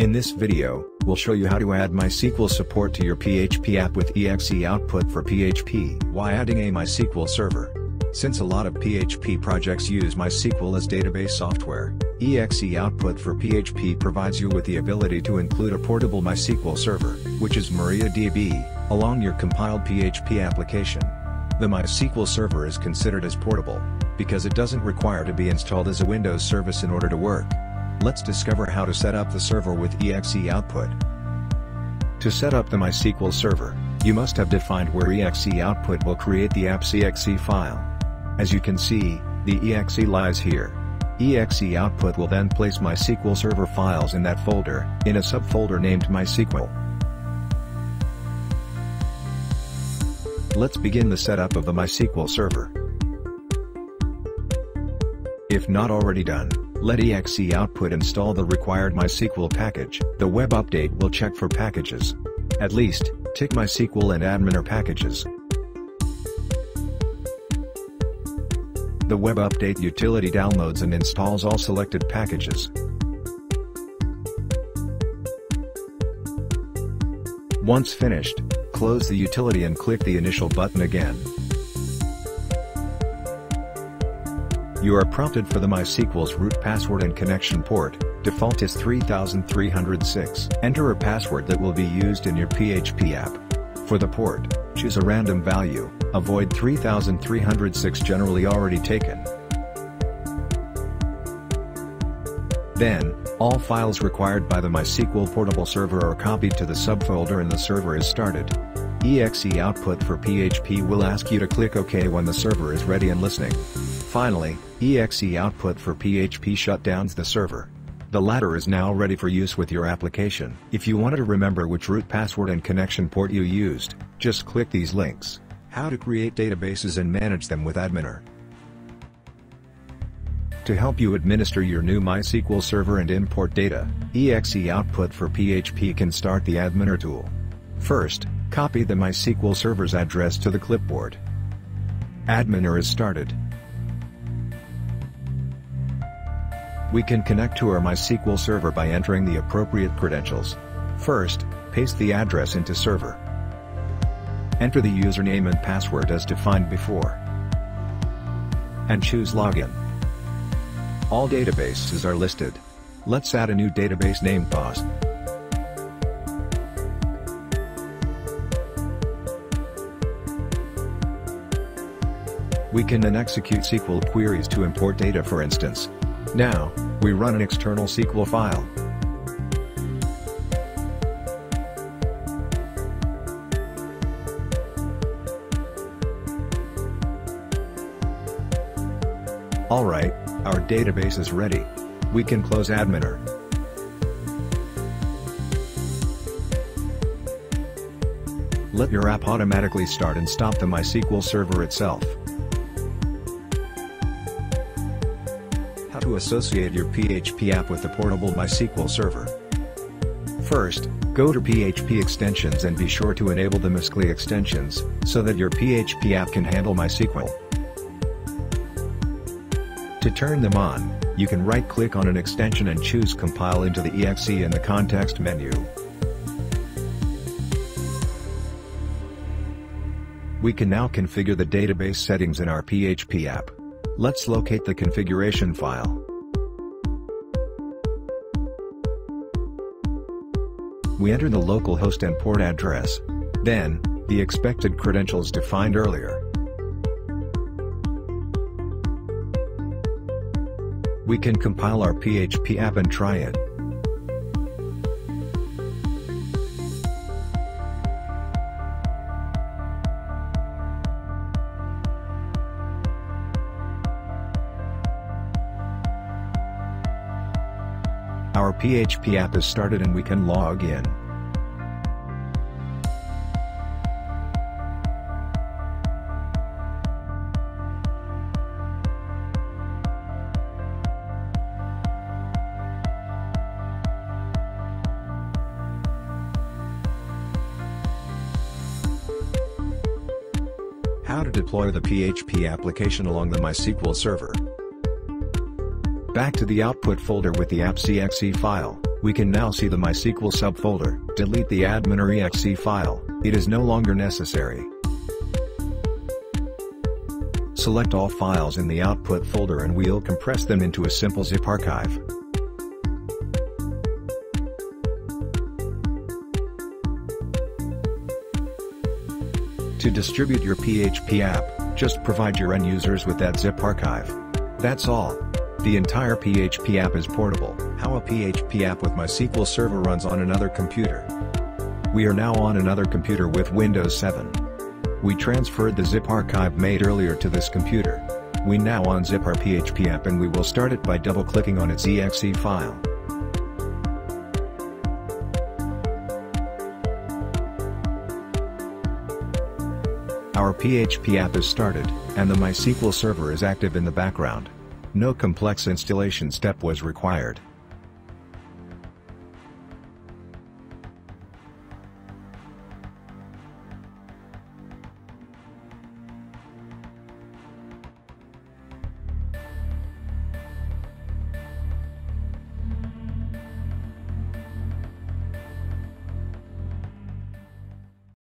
In this video, we'll show you how to add MySQL support to your PHP app with ExeOutput for PHP. Why adding a MySQL server? Since a lot of PHP projects use MySQL as database software, ExeOutput for PHP provides you with the ability to include a portable MySQL server, which is MariaDB, along your compiled PHP application. The MySQL server is considered as portable, because it doesn't require to be installed as a Windows service in order to work. Let's discover how to set up the server with exe output. To set up the MySQL server, you must have defined where ExeOutput will create the app's.exe file. As you can see, the exe lies here. ExeOutput will then place MySQL server files in that folder, in a subfolder named MySQL. Let's begin the setup of the MySQL server. If not already done, let ExeOutput install the required MySQL package. The web update will check for packages. At least, tick MySQL and admin packages. The web update utility downloads and installs all selected packages. Once finished, close the utility and click the initial button again. You are prompted for the MySQL's root password and connection port, default is 3306. Enter a password that will be used in your PHP app. For the port, choose a random value, avoid 3306 generally already taken. Then, all files required by the MySQL portable server are copied to the subfolder and the server is started. ExeOutput for PHP will ask you to click OK when the server is ready and listening. Finally, ExeOutput for PHP shutdowns the server. The latter is now ready for use with your application. If you wanted to remember which root password and connection port you used, just click these links. How to create databases and manage them with Adminer. To help you administer your new MySQL server and import data, ExeOutput for PHP can start the Adminer tool. First, copy the MySQL server's address to the clipboard. Adminer is started. We can connect to our MySQL server by entering the appropriate credentials. First, paste the address into server. Enter the username and password as defined before. And choose Login. All databases are listed. Let's add a new database name POS. We can then execute SQL queries to import data for instance. Now, we run an external SQL file. Alright, our database is ready. We can close Adminer. Let your app automatically start and stop the MySQL server itself. Associate your PHP app with the portable MySQL server. First, go to PHP extensions and be sure to enable the MySQLi extensions, so that your PHP app can handle MySQL. To turn them on, you can right-click on an extension and choose Compile into the exe in the context menu. We can now configure the database settings in our PHP app. Let's locate the configuration file. We enter the local host and port address. Then, the expected credentials defined earlier. We can compile our PHP app and try it. Our PHP app is started and we can log in. How to deploy the PHP application along the MySQL server. Back to the output folder with the app's.exe file, We can now see the MySQL subfolder. Delete the Adminer exe file, it is no longer necessary. Select all files in the output folder and we'll compress them into a simple zip archive. To distribute your PHP app, just provide your end users with that zip archive. That's all. The entire PHP app is portable. How a PHP app with MySQL Server runs on another computer. We are now on another computer with Windows 7. We transferred the zip archive made earlier to this computer. We now unzip our PHP app and we will start it by double-clicking on its exe file. Our PHP app is started, and the MySQL server is active in the background. No complex installation step was required.